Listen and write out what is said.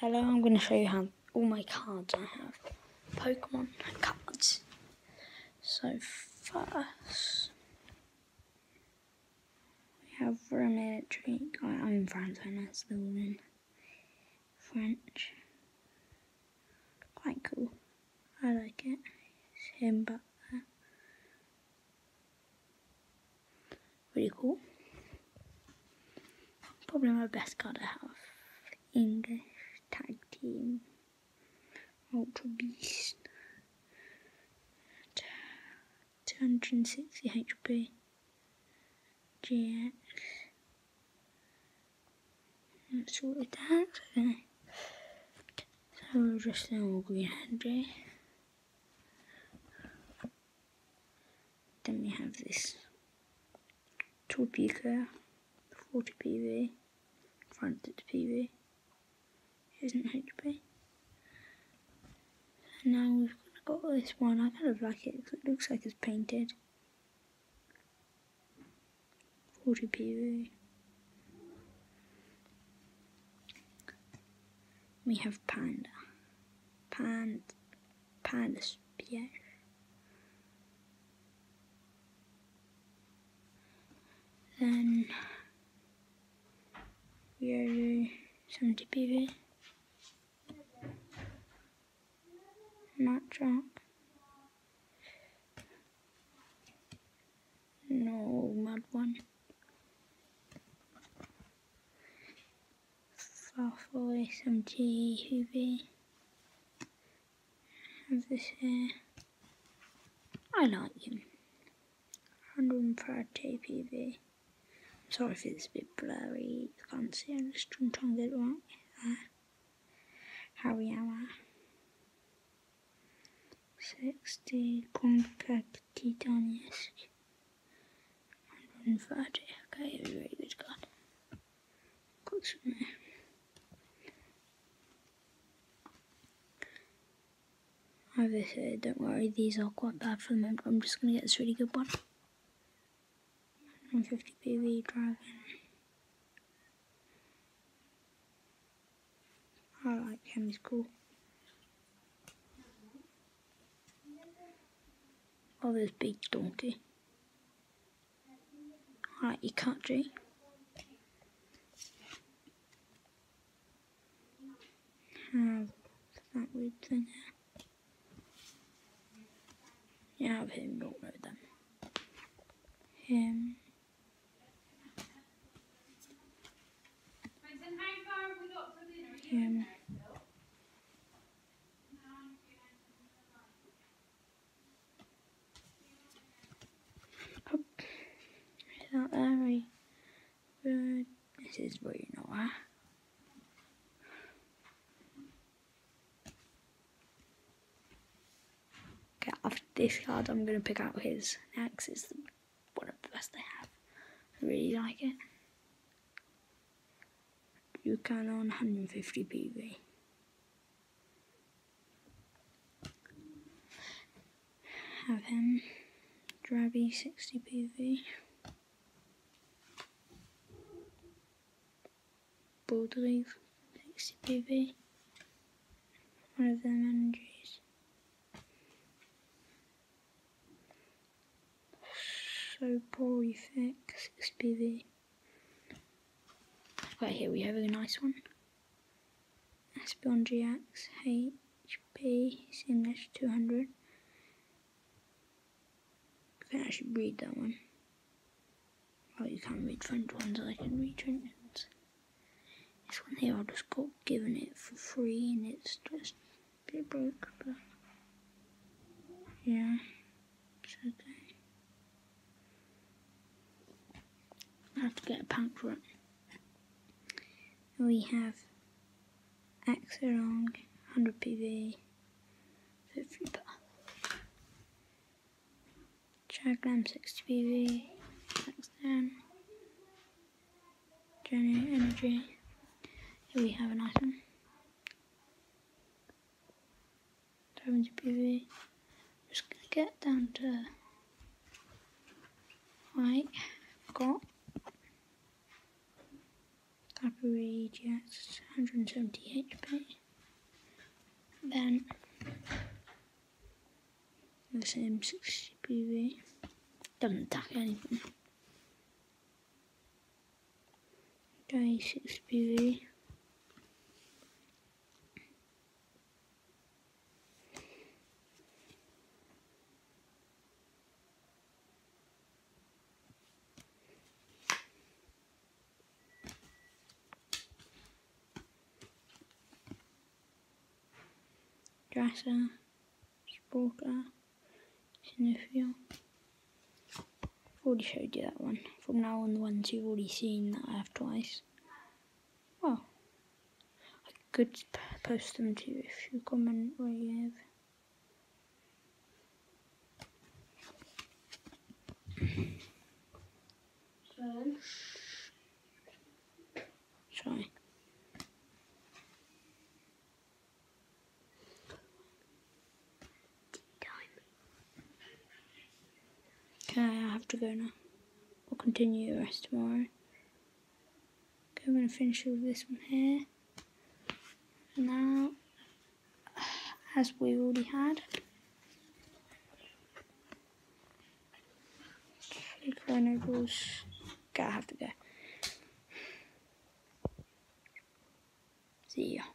Hello, I'm going to show you how all my cards I have. Pokemon cards. So first, we have a. I'm in France, I know it's in French. Quite cool. I like it. It's him back there. Uh, really cool. Probably my best card I have. English Tag Team. Ultra Beast. 260 HP. GX. That's all it attacks, okay. So we'll just normal green energy. Then we have this Torpedo, 40 PV, fronted PV, isn't HP. And now we've got this one, I kind of like it because it looks like it's painted. 40 PV. We have Panda. Pand, Panda Spear. Then we are 70 PV. Matchrock. No, mad one. Farfaway 70 PV. Have this here. I like him. 130 PV. Sorry if it's a bit blurry, you can't see, I'm just trying to get it right. Uh, Hariyama. 60 compact titanius. 130. Okay, a very good card. I have this here, don't worry, these are quite bad for the moment. I'm just to get this really good one. 150 PV dragon. I like him, he's cool. Oh, this big donkey. I like Ikachi. Have that weird thing here. Yeah, have him, don't know them. Him. him. Up. Not very good. This is you know ah. Okay, after this card, I'm gonna pick out his next. It's one of the best I have. I really like it you can on 150 PV. Have him, Drabby 60 PV. Baldreeve 60 PV. One of them energies. So prolific 6 PV. Right here we have a nice one. Espeon GX HP English 200. I can actually read that one. Oh, you can't read French ones, I can read French ones. This one here I just got given it for free and it's just a bit broke, but yeah, it's okay. I have to get a pack for it we have Axelong, 100 PV, 50 path. Chaglam 60 PV, Axdown, Generate Energy. Here we have a nice one. 70 PV. Just gonna get down to right. Got Happy Jets, 170 HP. Then the same 60 PV. Doesn't attack anything. Day 6 PV. Dresser, Stalker, Sinifio. I've already showed you that one. From now on, the ones you've already seen that I have twice. Well, I could post them to you if you comment where you So, Sorry. Okay, I have to go now. We'll continue the rest tomorrow. Okay, I'm going to finish with this one here. Now, as we already had, three chronicles. Okay, I have to go. See ya.